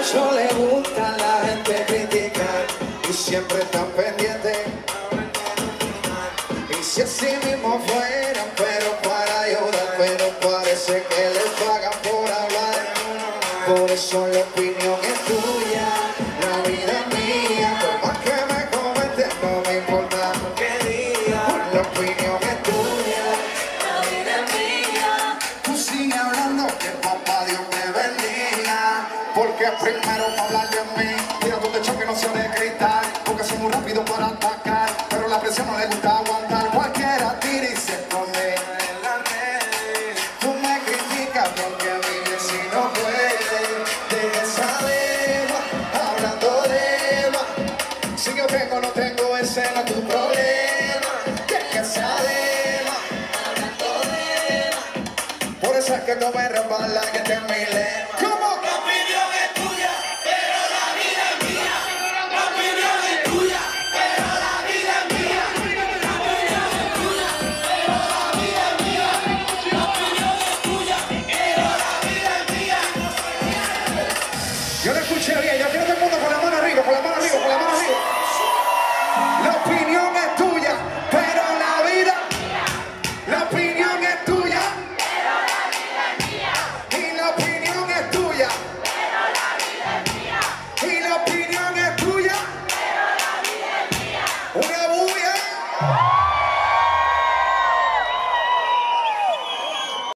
eso le gusta a la gente criticar y siempre están pendientes. Y si así mismo fueran, pero para ayudar, pero parece que les pagan por hablar. Por eso la opinión es tuya, la vida es mía. Por más que me comentes, no me importa ¿Qué día? la opinión es tuya. La vida es mía. Tú sigue hablando que papá Dios porque primero no hablar de mí Mira donde choque no se de gritar Porque soy muy rápido para atacar Pero la presión no le gusta aguantar. Cualquiera tira y se pone Tú me criticas porque vive si no puede. Deja esa deba, hablando de Si yo tengo no tengo escena tu problema. Deja esa deba, hablando de Por eso es que no me roban la que te mira escuche bien. Yo quiero todo el mundo con la mano arriba, con la mano arriba, con la mano arriba.